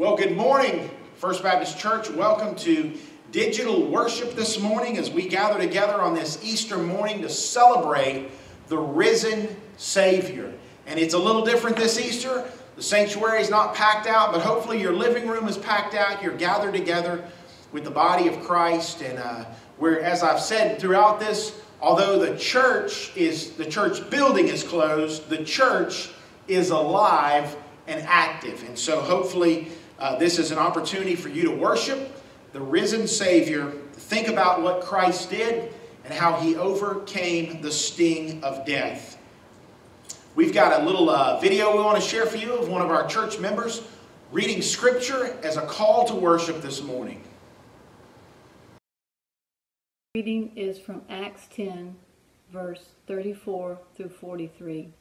Well, good morning, First Baptist Church. Welcome to digital worship this morning as we gather together on this Easter morning to celebrate the risen Savior. And it's a little different this Easter. The sanctuary is not packed out, but hopefully your living room is packed out. You're gathered together with the body of Christ. And uh, where, as I've said throughout this, although the church is the church building is closed, the church is alive and active. And so hopefully uh, this is an opportunity for you to worship the risen Savior, think about what Christ did and how he overcame the sting of death. We've got a little uh, video we want to share for you of one of our church members reading Scripture as a call to worship this morning. Reading is from Acts 10, verse 34 through 43.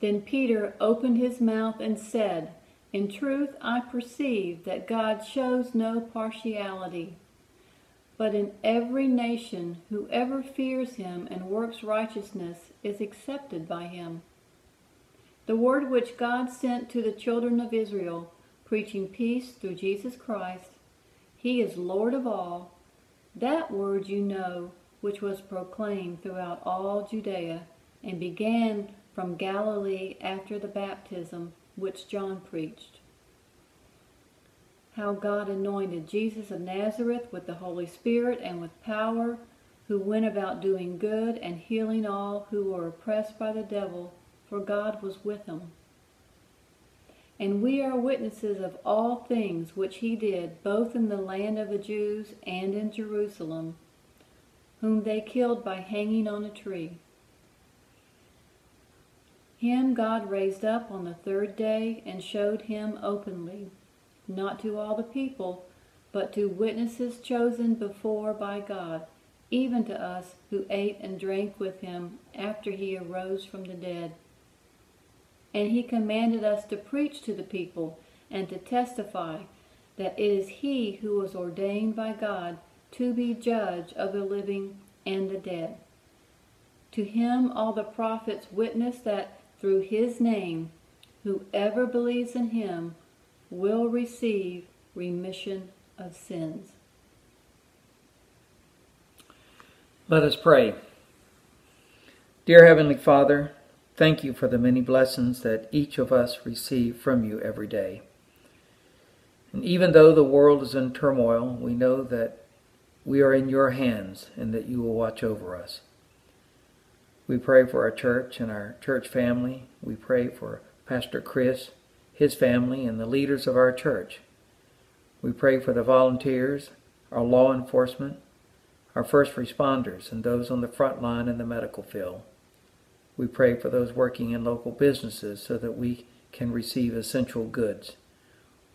Then Peter opened his mouth and said, in truth, I perceive that God shows no partiality, but in every nation whoever fears him and works righteousness is accepted by him. The word which God sent to the children of Israel, preaching peace through Jesus Christ, he is Lord of all. That word you know, which was proclaimed throughout all Judea, and began from Galilee after the baptism which John preached. How God anointed Jesus of Nazareth with the Holy Spirit and with power, who went about doing good and healing all who were oppressed by the devil, for God was with him. And we are witnesses of all things which he did, both in the land of the Jews and in Jerusalem, whom they killed by hanging on a tree. Him God raised up on the third day and showed him openly, not to all the people, but to witnesses chosen before by God, even to us who ate and drank with him after he arose from the dead. And he commanded us to preach to the people and to testify that it is he who was ordained by God to be judge of the living and the dead. To him all the prophets witness that through his name, whoever believes in him will receive remission of sins. Let us pray. Dear Heavenly Father, thank you for the many blessings that each of us receive from you every day. And even though the world is in turmoil, we know that we are in your hands and that you will watch over us. We pray for our church and our church family. We pray for Pastor Chris, his family, and the leaders of our church. We pray for the volunteers, our law enforcement, our first responders, and those on the front line in the medical field. We pray for those working in local businesses so that we can receive essential goods.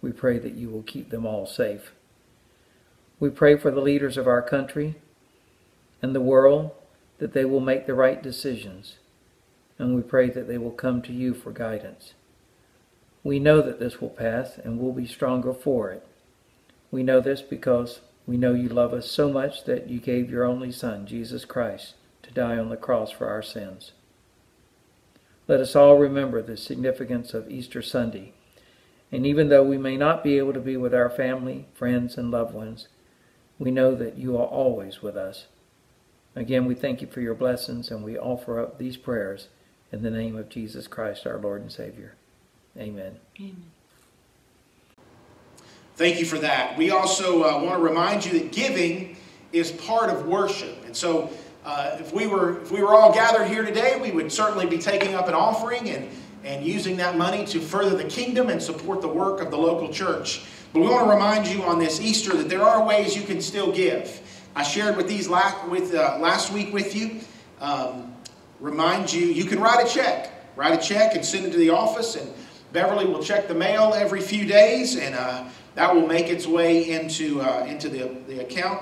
We pray that you will keep them all safe. We pray for the leaders of our country and the world that they will make the right decisions, and we pray that they will come to you for guidance. We know that this will pass and we'll be stronger for it. We know this because we know you love us so much that you gave your only Son, Jesus Christ, to die on the cross for our sins. Let us all remember the significance of Easter Sunday. And even though we may not be able to be with our family, friends, and loved ones, we know that you are always with us. Again, we thank you for your blessings and we offer up these prayers in the name of Jesus Christ, our Lord and Savior. Amen. Amen. Thank you for that. We also uh, want to remind you that giving is part of worship. And so uh, if, we were, if we were all gathered here today, we would certainly be taking up an offering and, and using that money to further the kingdom and support the work of the local church. But we want to remind you on this Easter that there are ways you can still give. I shared with these last, with, uh, last week with you. Um, remind you, you can write a check. Write a check and send it to the office, and Beverly will check the mail every few days, and uh, that will make its way into, uh, into the, the account.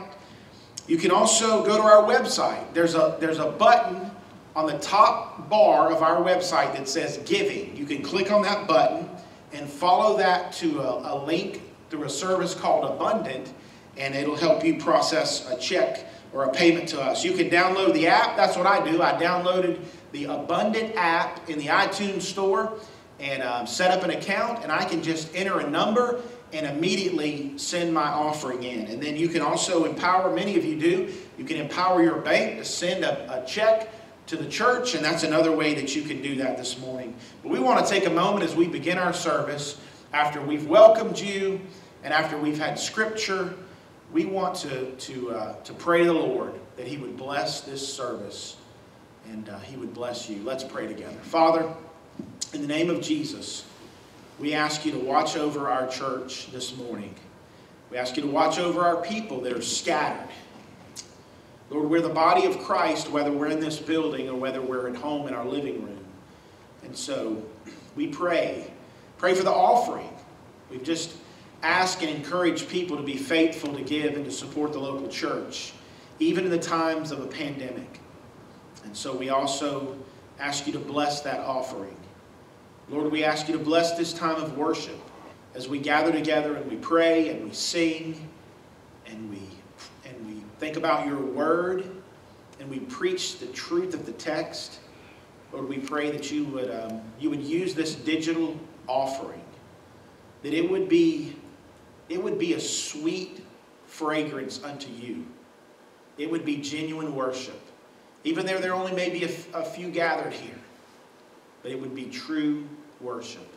You can also go to our website. There's a, there's a button on the top bar of our website that says Giving. You can click on that button and follow that to a, a link through a service called Abundant, and it'll help you process a check or a payment to us. You can download the app. That's what I do. I downloaded the Abundant app in the iTunes store. and um, set up an account, and I can just enter a number and immediately send my offering in. And then you can also empower, many of you do, you can empower your bank to send a, a check to the church, and that's another way that you can do that this morning. But we want to take a moment as we begin our service, after we've welcomed you and after we've had scripture, we want to, to, uh, to pray to the Lord that He would bless this service and uh, He would bless you. Let's pray together. Father, in the name of Jesus, we ask you to watch over our church this morning. We ask you to watch over our people that are scattered. Lord, we're the body of Christ, whether we're in this building or whether we're at home in our living room. And so we pray. Pray for the offering. We've just asked and encourage people to be faithful to give and to support the local church, even in the times of a pandemic. And so we also ask you to bless that offering. Lord, we ask you to bless this time of worship as we gather together and we pray and we sing and we and we think about your word and we preach the truth of the text. Lord, we pray that you would um, you would use this digital offering, that it would be it would be a sweet fragrance unto you. It would be genuine worship. Even though there only may be a, a few gathered here, but it would be true worship.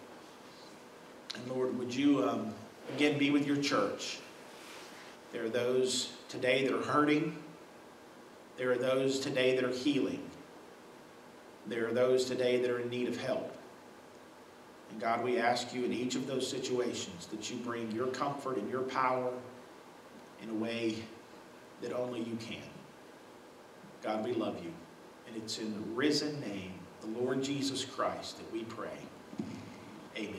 And Lord, would you um, again be with your church? There are those today that are hurting. There are those today that are healing. There are those today that are in need of help. And God, we ask you in each of those situations that you bring your comfort and your power in a way that only you can. God, we love you. And it's in the risen name, the Lord Jesus Christ, that we pray. Amen.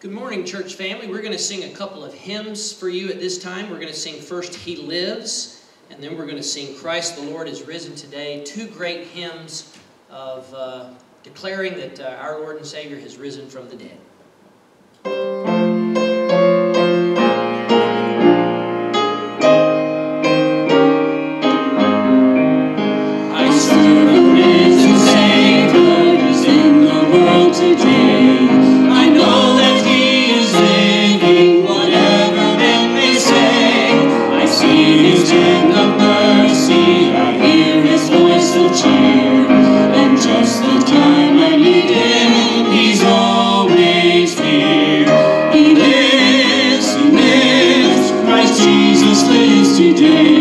Good morning, church family. We're going to sing a couple of hymns for you at this time. We're going to sing first, He Lives, and then we're going to sing Christ the Lord is Risen Today. Two great hymns of uh, declaring that uh, our Lord and Savior has risen from the dead. He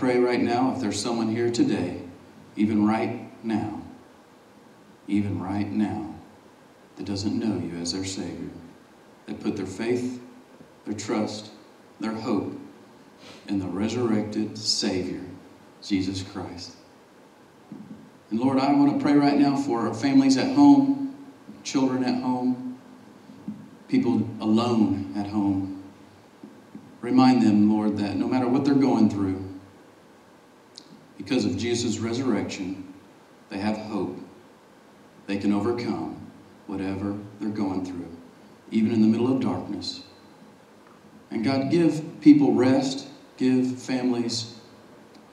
pray right now, if there's someone here today, even right now, even right now, that doesn't know you as their Savior, that put their faith, their trust, their hope in the resurrected Savior, Jesus Christ. And Lord, I want to pray right now for families at home, children at home, people alone at home. Remind them, Lord, that no matter what they're going through, because of Jesus' resurrection, they have hope. They can overcome whatever they're going through, even in the middle of darkness. And God, give people rest, give families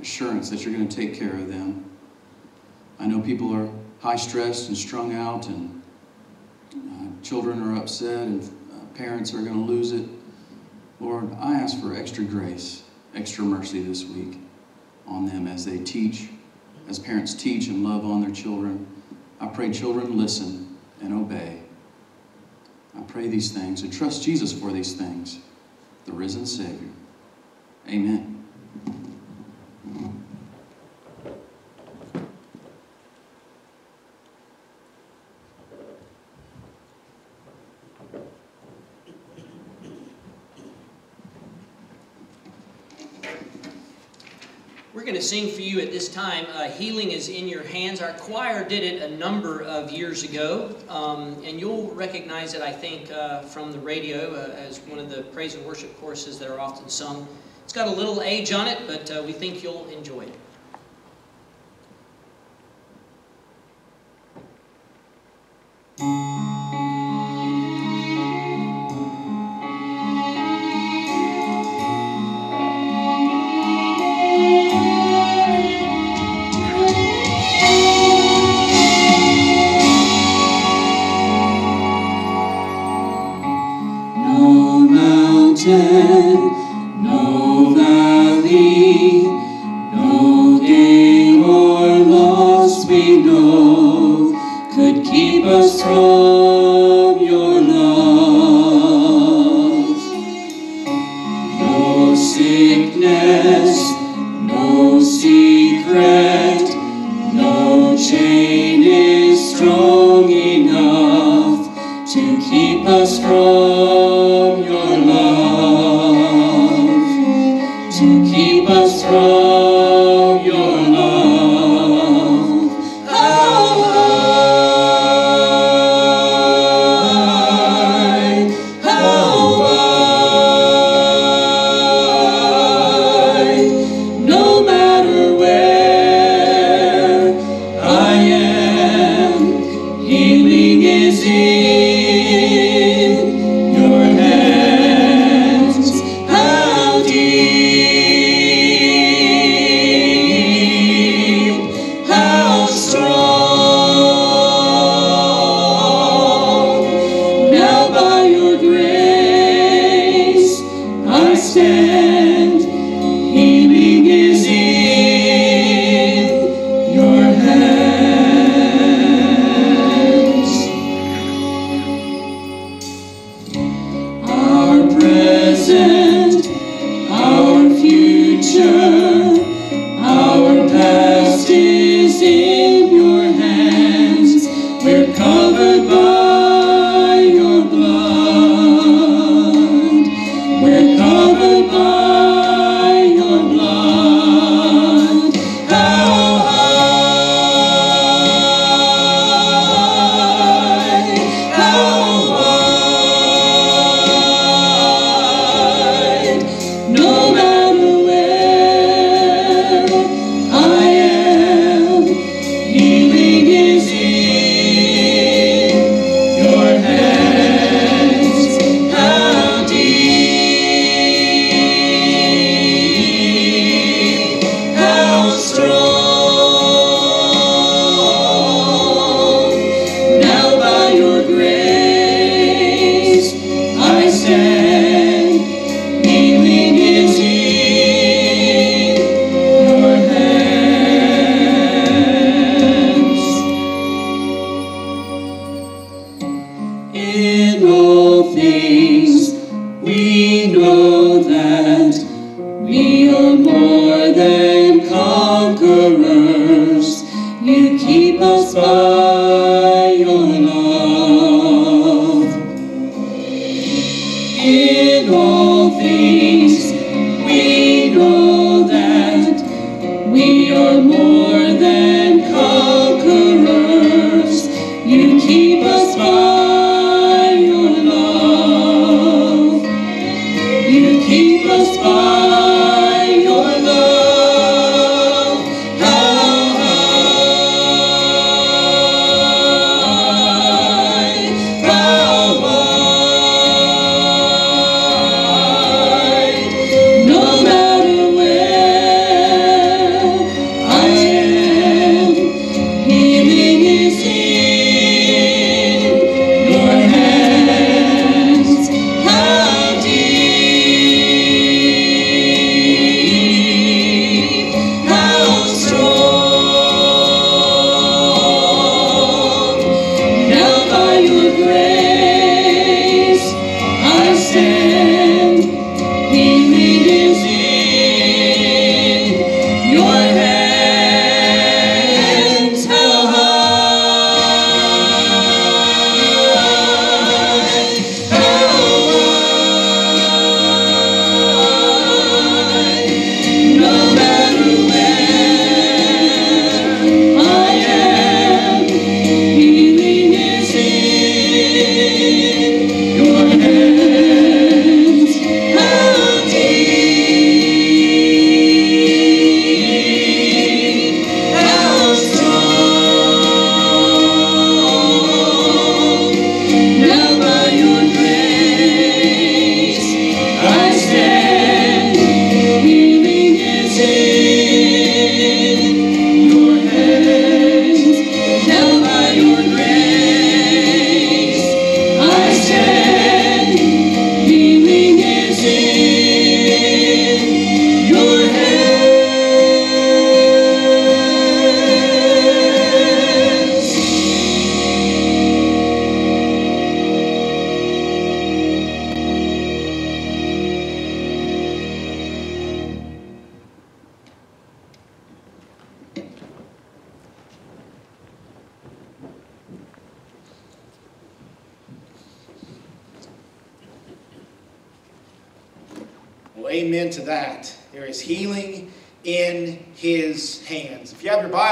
assurance that you're going to take care of them. I know people are high stressed and strung out, and uh, children are upset, and uh, parents are going to lose it. Lord, I ask for extra grace, extra mercy this week on them as they teach, as parents teach and love on their children. I pray children listen and obey. I pray these things and trust Jesus for these things, the risen Savior. Amen. Sing for you at this time. Uh, Healing is in Your Hands. Our choir did it a number of years ago, um, and you'll recognize it, I think, uh, from the radio uh, as one of the praise and worship courses that are often sung. It's got a little age on it, but uh, we think you'll enjoy it.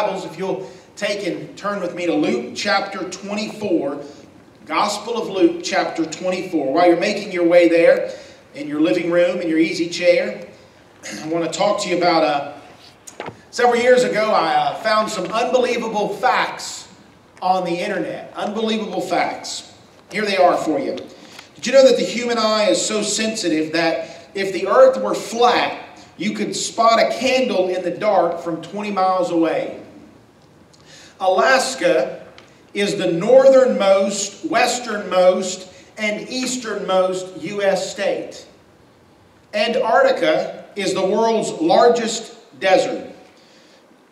Bibles, if you'll take and turn with me to Luke chapter 24, Gospel of Luke chapter 24. While you're making your way there in your living room, in your easy chair, I want to talk to you about uh, several years ago, I uh, found some unbelievable facts on the internet. Unbelievable facts. Here they are for you. Did you know that the human eye is so sensitive that if the earth were flat, you could spot a candle in the dark from 20 miles away? Alaska is the northernmost, westernmost, and easternmost U.S. state. Antarctica is the world's largest desert.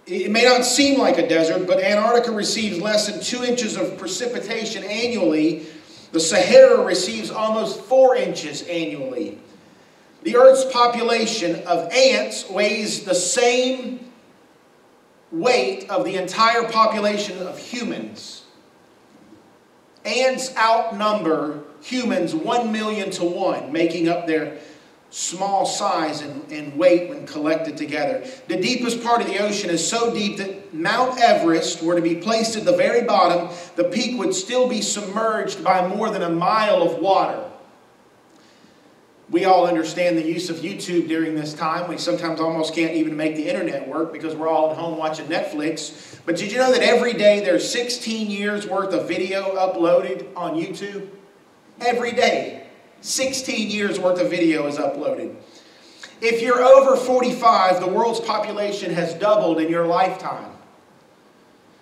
It may not seem like a desert, but Antarctica receives less than two inches of precipitation annually. The Sahara receives almost four inches annually. The Earth's population of ants weighs the same weight of the entire population of humans. Ants outnumber humans 1 million to 1, making up their small size and, and weight when collected together. The deepest part of the ocean is so deep that Mount Everest were to be placed at the very bottom, the peak would still be submerged by more than a mile of water. We all understand the use of YouTube during this time. We sometimes almost can't even make the internet work because we're all at home watching Netflix. But did you know that every day there's 16 years worth of video uploaded on YouTube? Every day, 16 years worth of video is uploaded. If you're over 45, the world's population has doubled in your lifetime.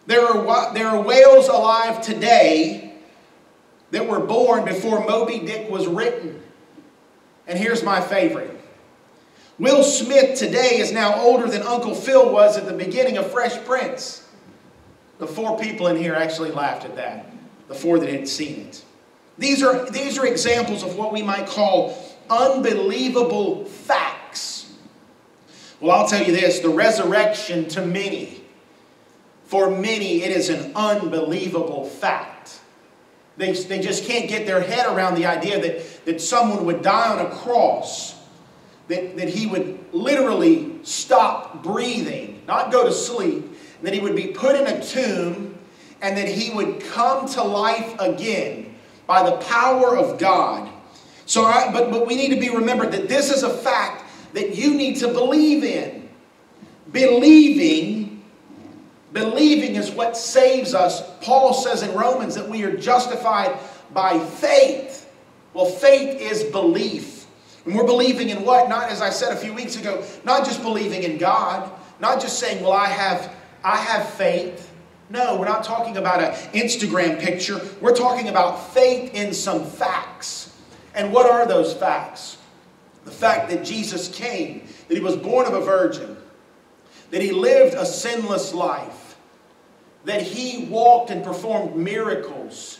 There are, there are whales alive today that were born before Moby Dick was written. And here's my favorite. Will Smith today is now older than Uncle Phil was at the beginning of Fresh Prince. The four people in here actually laughed at that, the four that had seen it. These are, these are examples of what we might call unbelievable facts. Well, I'll tell you this the resurrection to many for many, it is an unbelievable fact. They, they just can't get their head around the idea that, that someone would die on a cross, that, that he would literally stop breathing, not go to sleep, that he would be put in a tomb, and that he would come to life again by the power of God. So, but, but we need to be remembered that this is a fact that you need to believe in. Believing, believing is what saves us. Paul says in Romans that we are justified by faith. Well, faith is belief. And we're believing in what? Not, as I said a few weeks ago, not just believing in God, not just saying, well, I have, I have faith. No, we're not talking about an Instagram picture. We're talking about faith in some facts. And what are those facts? The fact that Jesus came, that he was born of a virgin, that he lived a sinless life, that he walked and performed miracles,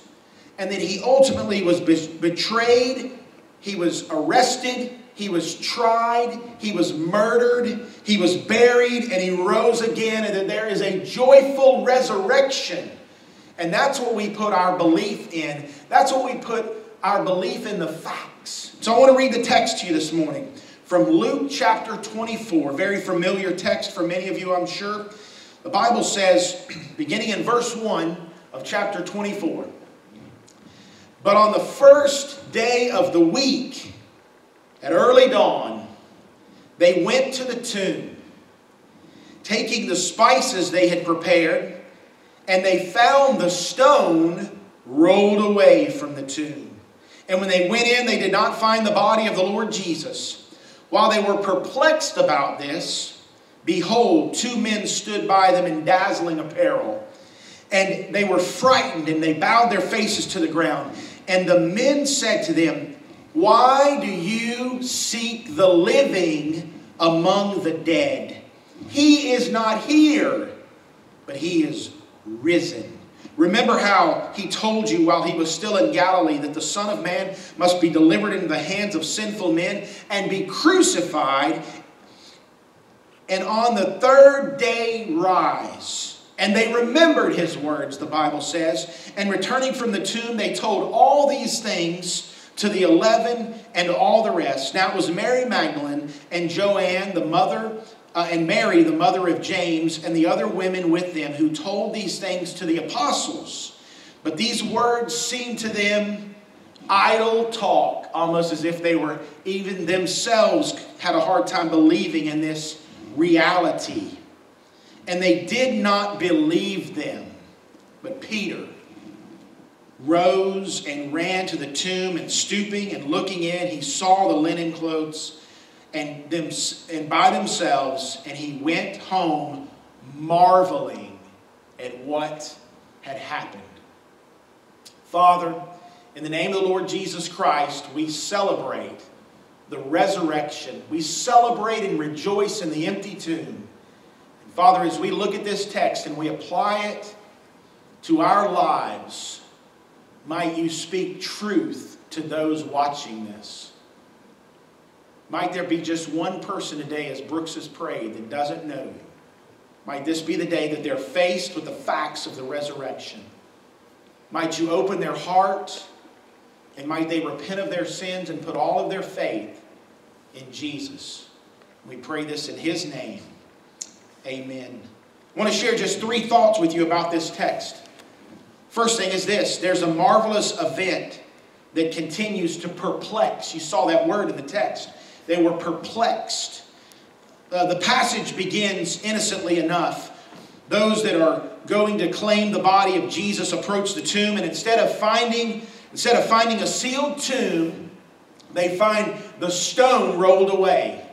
and that he ultimately was betrayed, he was arrested, he was tried, he was murdered, he was buried, and he rose again, and that there is a joyful resurrection. And that's what we put our belief in. That's what we put our belief in the facts. So I want to read the text to you this morning from Luke chapter 24, very familiar text for many of you, I'm sure. The Bible says, beginning in verse 1 of chapter 24, But on the first day of the week, at early dawn, they went to the tomb, taking the spices they had prepared, and they found the stone rolled away from the tomb. And when they went in, they did not find the body of the Lord Jesus. While they were perplexed about this, behold, two men stood by them in dazzling apparel. And they were frightened, and they bowed their faces to the ground. And the men said to them, Why do you seek the living among the dead? He is not here, but he is risen. Remember how he told you while he was still in Galilee that the Son of Man must be delivered into the hands of sinful men and be crucified, and on the third day rise. And they remembered his words, the Bible says. And returning from the tomb, they told all these things to the eleven and all the rest. Now it was Mary Magdalene and Joanne, the mother uh, and Mary, the mother of James, and the other women with them who told these things to the apostles. But these words seemed to them idle talk, almost as if they were even themselves had a hard time believing in this reality. And they did not believe them. But Peter rose and ran to the tomb, and stooping and looking in, he saw the linen clothes and, them, and by themselves, and he went home marveling at what had happened. Father, in the name of the Lord Jesus Christ, we celebrate the resurrection. We celebrate and rejoice in the empty tomb. And Father, as we look at this text and we apply it to our lives, might you speak truth to those watching this. Might there be just one person today, as Brooks has prayed, that doesn't know you? Might this be the day that they're faced with the facts of the resurrection? Might you open their heart and might they repent of their sins and put all of their faith in Jesus? We pray this in His name. Amen. I want to share just three thoughts with you about this text. First thing is this there's a marvelous event that continues to perplex. You saw that word in the text. They were perplexed. Uh, the passage begins innocently enough. Those that are going to claim the body of Jesus approach the tomb, and instead of finding, instead of finding a sealed tomb, they find the stone rolled away.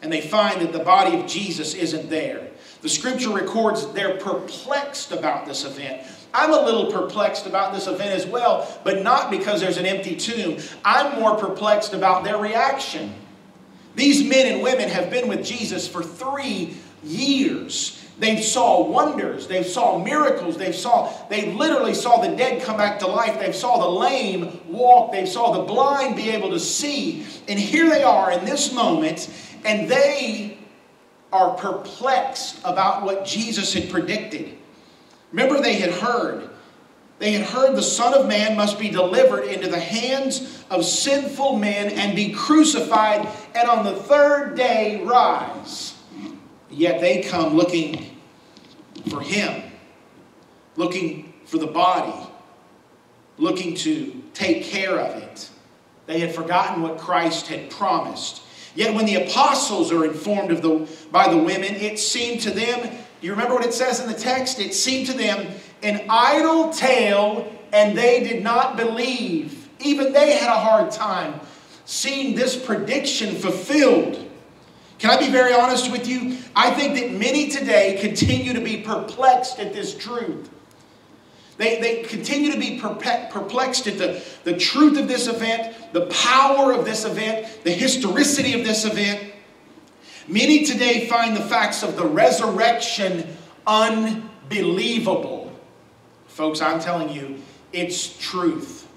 And they find that the body of Jesus isn't there. The scripture records they're perplexed about this event. I'm a little perplexed about this event as well, but not because there's an empty tomb. I'm more perplexed about their reaction. These men and women have been with Jesus for three years. They saw wonders. They saw miracles. They saw, they literally saw the dead come back to life. They saw the lame walk. They saw the blind be able to see. And here they are in this moment, and they are perplexed about what Jesus had predicted. Remember, they had heard. They had heard the Son of Man must be delivered into the hands of sinful men and be crucified, and on the third day rise. Yet they come looking for Him, looking for the body, looking to take care of it. They had forgotten what Christ had promised. Yet when the apostles are informed of the, by the women, it seemed to them, you remember what it says in the text? It seemed to them an idle tale, and they did not believe. Even they had a hard time seeing this prediction fulfilled. Can I be very honest with you? I think that many today continue to be perplexed at this truth. They, they continue to be perplexed at the, the truth of this event, the power of this event, the historicity of this event. Many today find the facts of the resurrection unbelievable. Folks, I'm telling you, it's truth.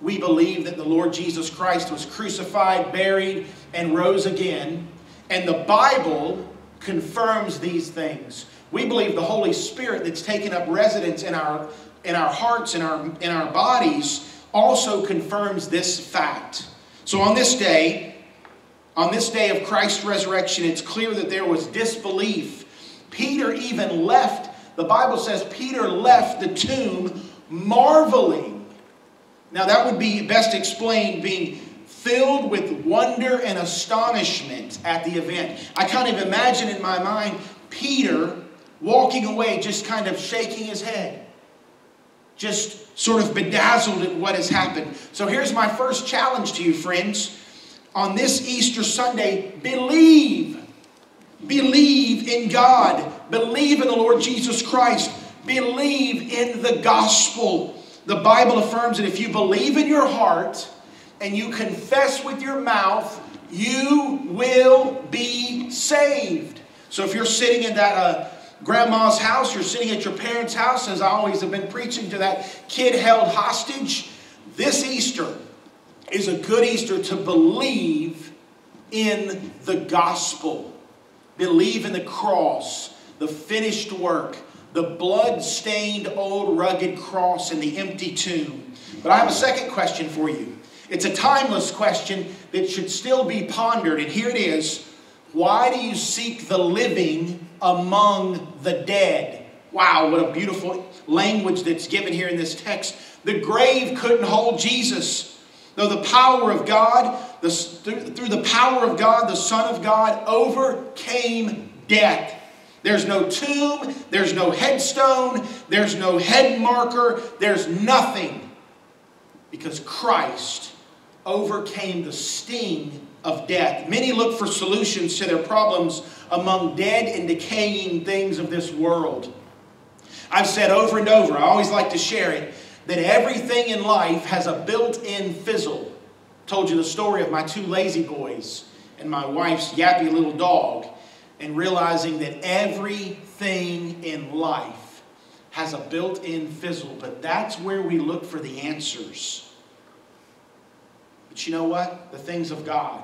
We believe that the Lord Jesus Christ was crucified, buried, and rose again. And the Bible confirms these things. We believe the Holy Spirit that's taken up residence in our in our hearts, in our, in our bodies, also confirms this fact. So on this day, on this day of Christ's resurrection, it's clear that there was disbelief. Peter even left, the Bible says Peter left the tomb marveling. Now that would be best explained being filled with wonder and astonishment at the event. I kind of imagine in my mind Peter walking away, just kind of shaking his head just sort of bedazzled at what has happened. So here's my first challenge to you, friends. On this Easter Sunday, believe. Believe in God. Believe in the Lord Jesus Christ. Believe in the gospel. The Bible affirms that if you believe in your heart and you confess with your mouth, you will be saved. So if you're sitting in that uh, grandma's house, you're sitting at your parents' house, as I always have been preaching to that kid held hostage. This Easter is a good Easter to believe in the gospel, believe in the cross, the finished work, the blood stained old rugged cross, and the empty tomb. But I have a second question for you. It's a timeless question that should still be pondered, and here it is. Why do you seek the living among the dead? Wow, what a beautiful language that's given here in this text. The grave couldn't hold Jesus. Though the power of God, the, through the power of God, the Son of God overcame death. There's no tomb, there's no headstone, there's no head marker, there's nothing. Because Christ overcame the sting of death. Many look for solutions to their problems among dead and decaying things of this world. I've said over and over, I always like to share it, that everything in life has a built in fizzle. Told you the story of my two lazy boys and my wife's yappy little dog, and realizing that everything in life has a built in fizzle, but that's where we look for the answers. But you know what? The things of God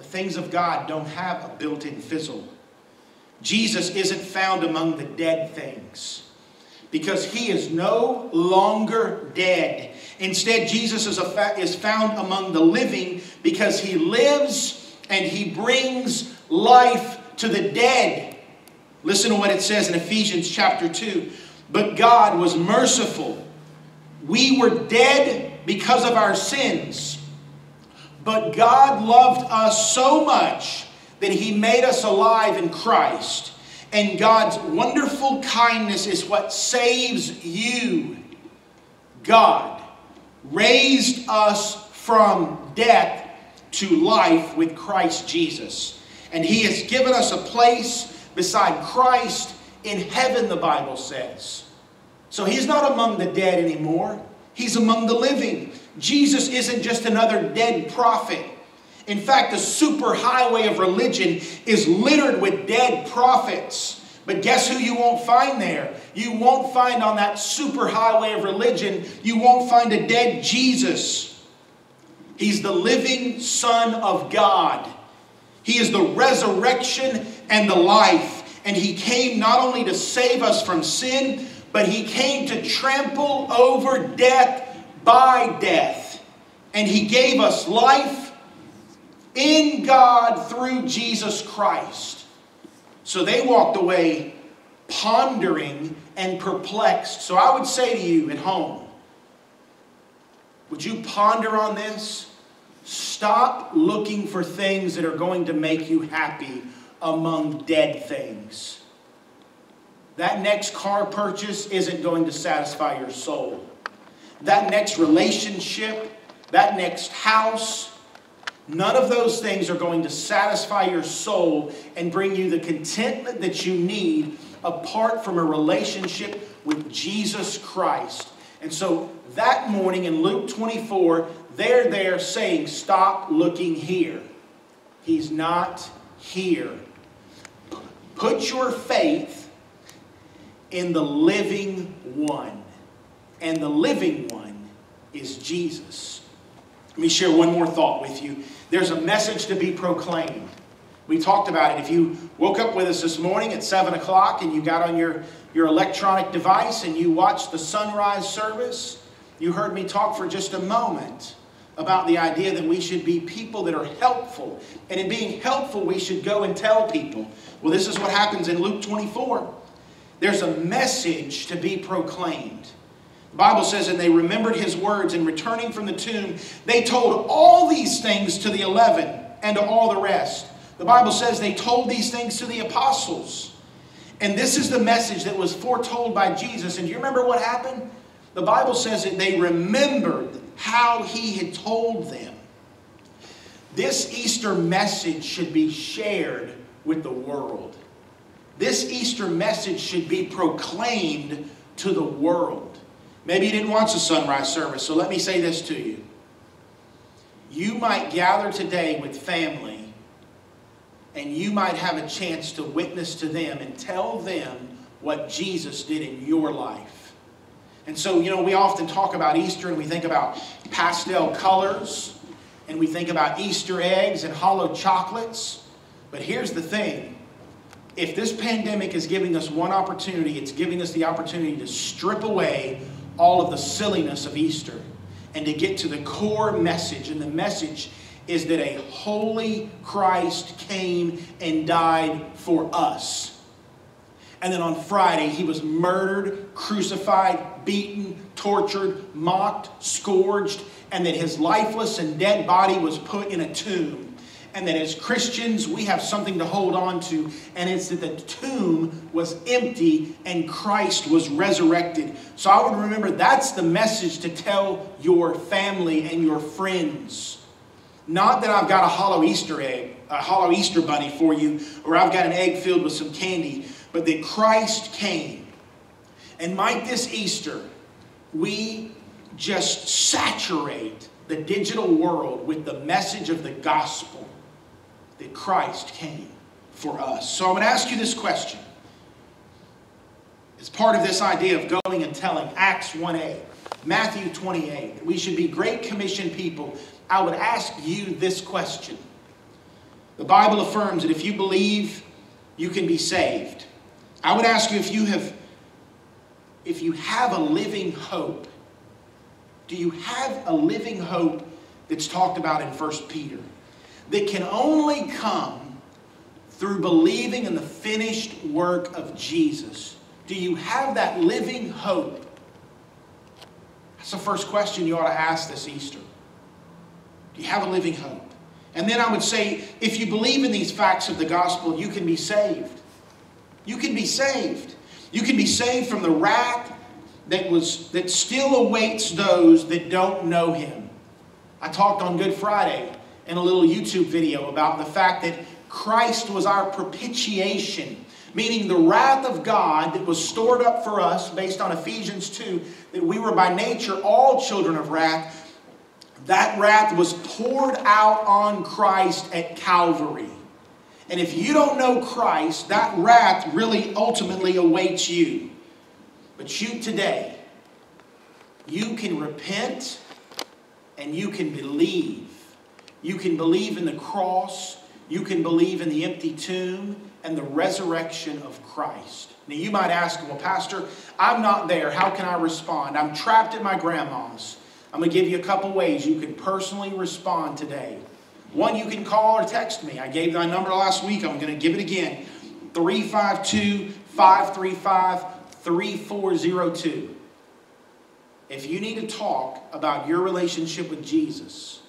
the things of God don't have a built in fizzle. Jesus isn't found among the dead things because he is no longer dead. Instead, Jesus is, fa- is found among the living because he lives and he brings life to the dead. Listen to what it says in Ephesians chapter 2. But God was merciful. We were dead because of our sins but God loved us so much that He made us alive in Christ. And God's wonderful kindness is what saves you. God raised us from death to life with Christ Jesus. And He has given us a place beside Christ in heaven, the Bible says. So He's not among the dead anymore, He's among the living. Jesus isn't just another dead prophet. In fact, the superhighway of religion is littered with dead prophets. But guess who you won't find there? You won't find on that superhighway of religion, you won't find a dead Jesus. He's the living Son of God. He is the resurrection and the life. And He came not only to save us from sin, but He came to trample over death by death. And He gave us life in God through Jesus Christ. So they walked away pondering and perplexed. So I would say to you at home, would you ponder on this? Stop looking for things that are going to make you happy among dead things. That next car purchase isn't going to satisfy your soul. That next relationship, that next house, none of those things are going to satisfy your soul and bring you the contentment that you need apart from a relationship with Jesus Christ. And so that morning in Luke 24, they're there saying, Stop looking here. He's not here. Put your faith in the living one. And the living one is Jesus. Let me share one more thought with you. There's a message to be proclaimed. We talked about it. If you woke up with us this morning at 7 o'clock and you got on your, your electronic device and you watched the sunrise service, you heard me talk for just a moment about the idea that we should be people that are helpful. And in being helpful, we should go and tell people. Well, this is what happens in Luke 24. There's a message to be proclaimed. Bible says, and they remembered his words, and returning from the tomb, they told all these things to the eleven and to all the rest. The Bible says they told these things to the apostles. And this is the message that was foretold by Jesus. And do you remember what happened? The Bible says that they remembered how he had told them. This Easter message should be shared with the world. This Easter message should be proclaimed to the world. Maybe you didn't watch the sunrise service, so let me say this to you. You might gather today with family, and you might have a chance to witness to them and tell them what Jesus did in your life. And so, you know, we often talk about Easter and we think about pastel colors and we think about Easter eggs and hollow chocolates. But here's the thing if this pandemic is giving us one opportunity, it's giving us the opportunity to strip away all of the silliness of Easter and to get to the core message. And the message is that a holy Christ came and died for us. And then on Friday, he was murdered, crucified, beaten, tortured, mocked, scourged, and that his lifeless and dead body was put in a tomb. And that as Christians, we have something to hold on to, and it's that the tomb was empty and Christ was resurrected. So I would remember that's the message to tell your family and your friends. Not that I've got a hollow Easter egg, a hollow Easter bunny for you, or I've got an egg filled with some candy, but that Christ came. And might this Easter, we just saturate the digital world with the message of the gospel that Christ came for us. So I'm going to ask you this question. As part of this idea of going and telling, Acts 1a, Matthew 28, we should be Great Commission people. I would ask you this question. The Bible affirms that if you believe, you can be saved. I would ask you if you have if you have a living hope. Do you have a living hope that's talked about in 1 Peter? That can only come through believing in the finished work of Jesus. Do you have that living hope? That's the first question you ought to ask this Easter. Do you have a living hope? And then I would say, if you believe in these facts of the gospel, you can be saved. You can be saved. You can be saved from the wrath that was that still awaits those that don't know him. I talked on Good Friday in a little YouTube video about the fact that Christ was our propitiation, meaning the wrath of God that was stored up for us based on Ephesians 2, that we were by nature all children of wrath. That wrath was poured out on Christ at Calvary. And if you don't know Christ, that wrath really ultimately awaits you. But you today, you can repent and you can believe you can believe in the cross. you can believe in the empty tomb and the resurrection of Christ. Now, you might ask, well, Pastor, I'm not there. How can I respond? I'm trapped at my grandma's. I'm going to give you a couple ways you can personally respond today. One, you can call or text me. I gave my number last week. I'm going to give it again 352 535 3402. If you need to talk about your relationship with Jesus,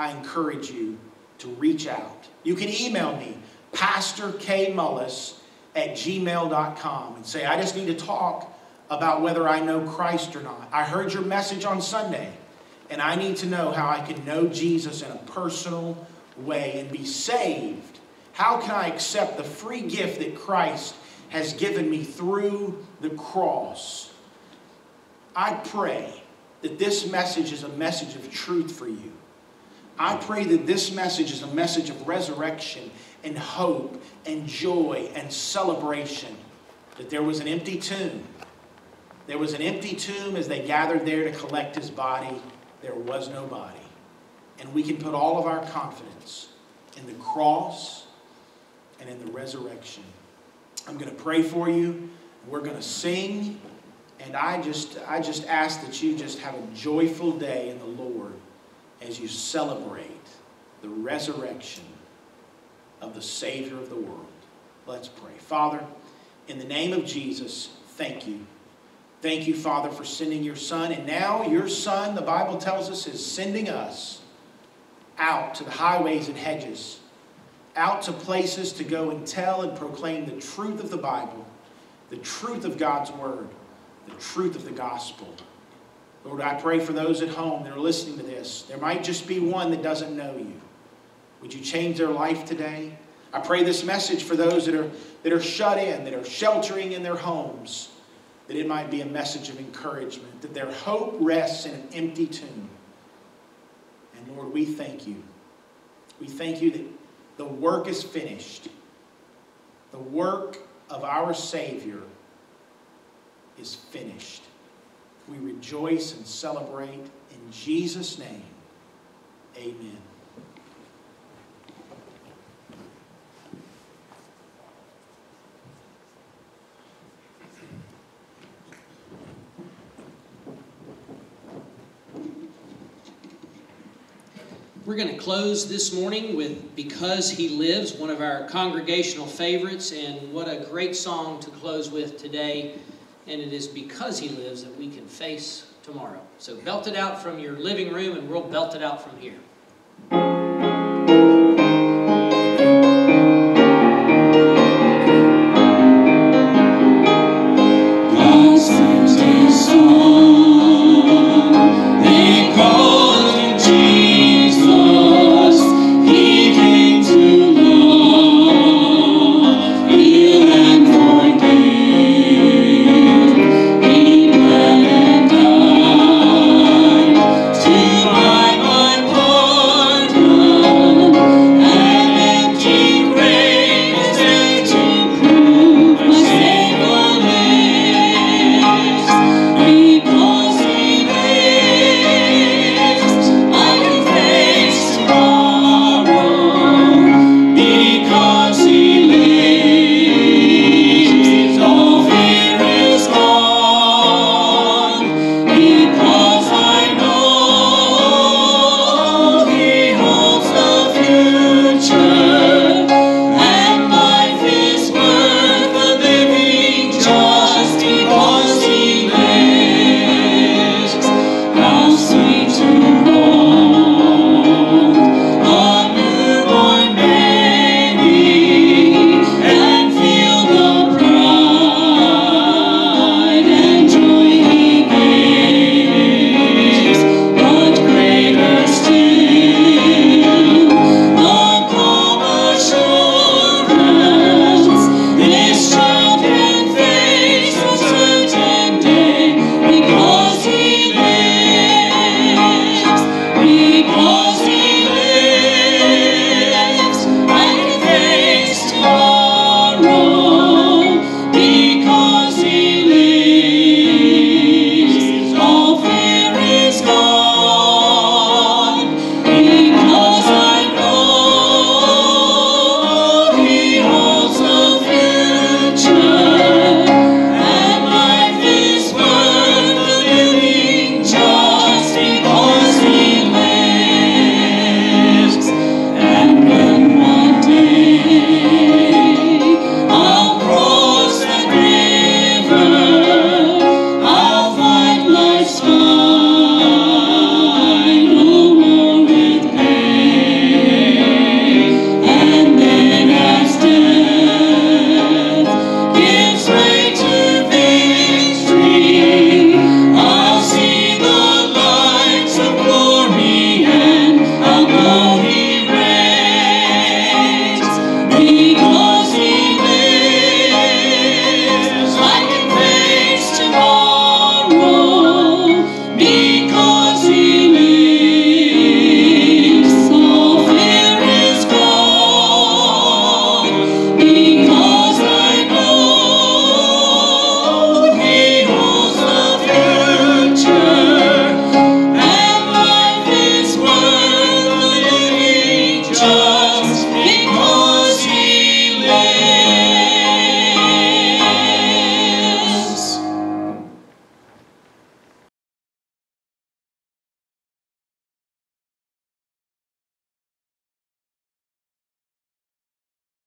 I encourage you to reach out. You can email me, Pastor K. Mullis at gmail.com, and say, I just need to talk about whether I know Christ or not. I heard your message on Sunday, and I need to know how I can know Jesus in a personal way and be saved. How can I accept the free gift that Christ has given me through the cross? I pray that this message is a message of truth for you. I pray that this message is a message of resurrection and hope and joy and celebration. That there was an empty tomb. There was an empty tomb as they gathered there to collect his body. There was no body. And we can put all of our confidence in the cross and in the resurrection. I'm going to pray for you. We're going to sing. And I just, I just ask that you just have a joyful day in the Lord as you celebrate the resurrection of the Savior of the world. Let's pray. Father, in the name of Jesus, thank you. Thank you, Father, for sending your Son. And now your Son, the Bible tells us, is sending us out to the highways and hedges, out to places to go and tell and proclaim the truth of the Bible, the truth of God's Word, the truth of the gospel. Lord, I pray for those at home that are listening to this. There might just be one that doesn't know you. Would you change their life today? I pray this message for those that are, that are shut in, that are sheltering in their homes, that it might be a message of encouragement, that their hope rests in an empty tomb. And Lord, we thank you. We thank you that the work is finished. The work of our Savior is finished. We rejoice and celebrate in Jesus' name. Amen. We're going to close this morning with Because He Lives, one of our congregational favorites, and what a great song to close with today. And it is because He lives that we can face tomorrow. So belt it out from your living room, and we'll belt it out from here.